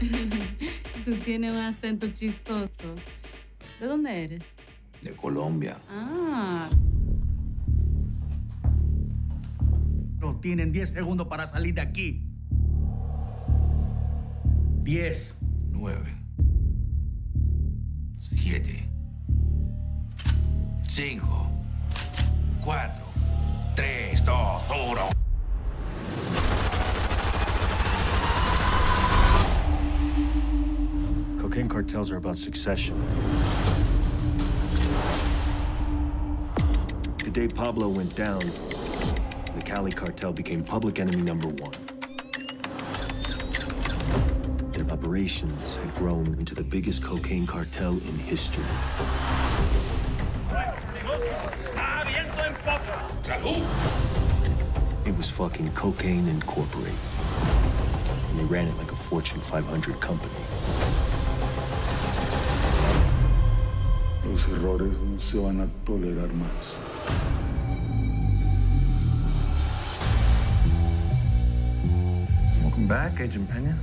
Tú tienes un acento chistoso. ¿De dónde eres? De Colombia. Ah, No tienen 10 segundos para salir de aquí. 10. 9, 7, 5, 4, 3, 2, 1. Cocaine cartels are about succession. The day Pablo went down, the Cali cartel became public enemy number one. Their operations had grown into the biggest cocaine cartel in history. It was fucking Cocaine Incorporated. And they ran it like a Fortune 500 company. Los errores no se van a tolerar más. Welcome back, Agent Pena.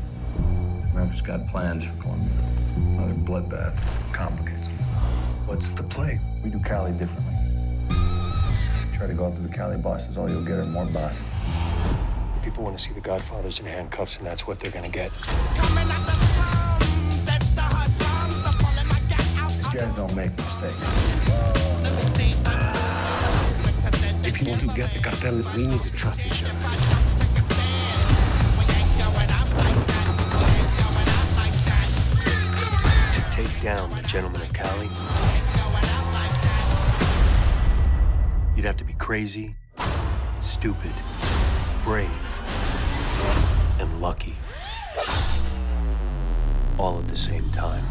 Memphis got plans for Colombia. Another bloodbath complicates them. What's the play? We do Cali differently. Try to go up to the Cali bosses, all you'll get are more bodies. The people want to see the Godfathers in handcuffs, and that's what they're gonna get. Guys don't make mistakes. If you want to get the cartel, we need to trust each other. To take down the gentlemen of Cali, you'd have to be crazy, stupid, brave, and lucky. All at the same time.